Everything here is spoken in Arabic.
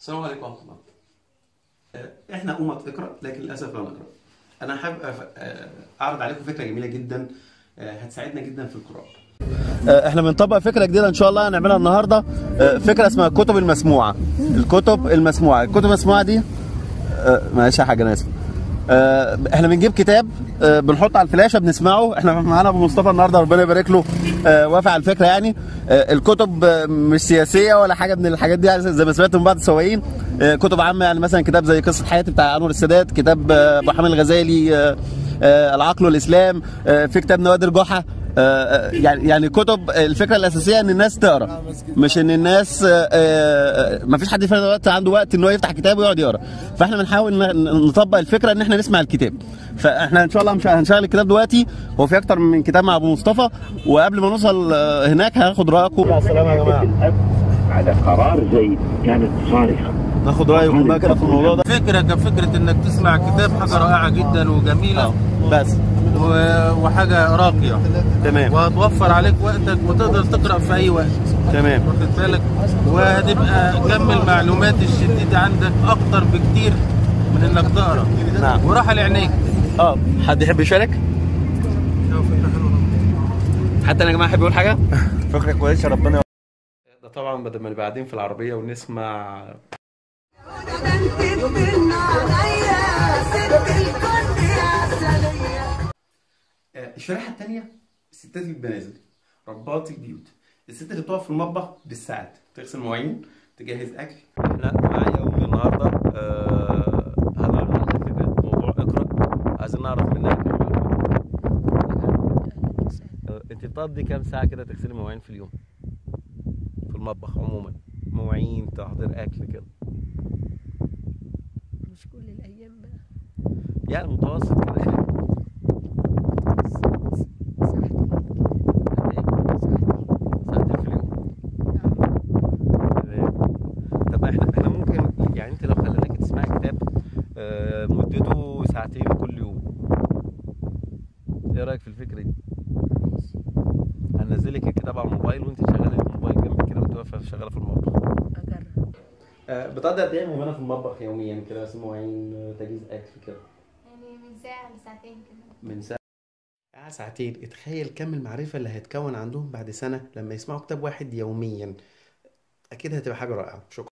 السلام عليكم ورحمة الله. آه، إحنا أمة اقرا لكن للأسف لا نقرا أنا حابب آه، أعرض عليكم فكرة جميلة جدا آه، هتساعدنا جدا في القراءه إحنا بنطبق فكرة جديدة إن شاء الله هنعملها النهارده. فكرة اسمها الكتب المسموعة. الكتب المسموعة. الكتب المسموعة دي معلش يا حاجة أنا اسف آه، إحنا بنجيب كتاب آه، بنحطه على الفلاشه بنسمعه. إحنا معانا ابو مصطفى النهارده ربنا يبارك له آه، وافق على الفكرة يعني. الكتب مش سياسيه ولا حاجة من الحاجات دي يعني زي ما سمعت من بعض السواقين. كتب عامه يعني مثلا كتاب زي قصة حياتي بتاع أنور السادات كتاب أبو حامد الغزالي العقل والإسلام في كتاب نوادر جحا. يعني يعني كتب الفكرة الأساسية إن الناس تقرأ مش إن الناس ما فيش حد فينا دلوقتي عنده وقت إن هو يفتح كتاب ويقعد يقرأ. فإحنا بنحاول ن- نطبق الفكرة إن إحنا نسمع الكتاب. فإحنا إن شاء الله مش هنشغل الكتاب دلوقتي. هو في أكتر من كتاب مع أبو مصطفى. وقبل ما نوصل آه، هناك هاخد رأيكم. يا سلام يا جماعة. على قرار زيد كانت صارخة. ناخد رايكم بقى كده في الموضوع ده؟ فكرة كفكرة إنك تسمع كتاب حاجة رائعة جدا وجميلة. بس. و- وحاجة راقية. تمام. وهتوفر عليك وقتك وتقدر تقرأ في أي وقت. تمام. واخد بالك؟ وهتبقى كم المعلومات الشديدة عندك أكتر بكتير من إنك تقرأ. نعم. وراحة لعينيك آه حد يحب يشارك؟ حتى أنا يا جماعة يحب يقول حاجة؟ فكره كويسه ربنا ده طبعا بدل ما نبقى قاعدين في العربية ونسمع. الشريحه الثانية الستات البنازل ربات البيوت. الست اللي بتقف في المطبخ بالساعات تغسل مواعين تجهز أكل. إحنا معايا يوم النهارده آه، هنعرض فكرة موضوع إقرأ. عايزين نعرف منها. آه، أنت بتقضي كام ساعة كده تغسلي مواعين في اليوم؟ في المطبخ عموما. مواعين تحضير أكل كده. مش كل الأيام بقى. يعني متوسط كده يعني ساعتين ساعتين في اليوم تمام. طب إحنا إحنا ممكن يعني انت لو خليناك تسمعي كتاب آه، مدته ساعتين كل يوم. إيه رأيك في الفكرة دي؟ هنزلك الكتاب على الموبايل وانت شغالة الموبايل جنبك كده وانت واقفه شغالة في المطبخ. أجرب. آه، بتقضي قد إيه وأنا في المطبخ يوميا كده؟ غسيل مواعين آه، تجهيز أكل كده. يعني من ساعة لساعتين كده. من ساعة ساعتين. اتخيل كم المعرفة اللي هيتكون عندهم بعد سنة لما يسمعوا كتاب واحد يوميا. أكيد هتبقى حاجة رائعة. شكرا.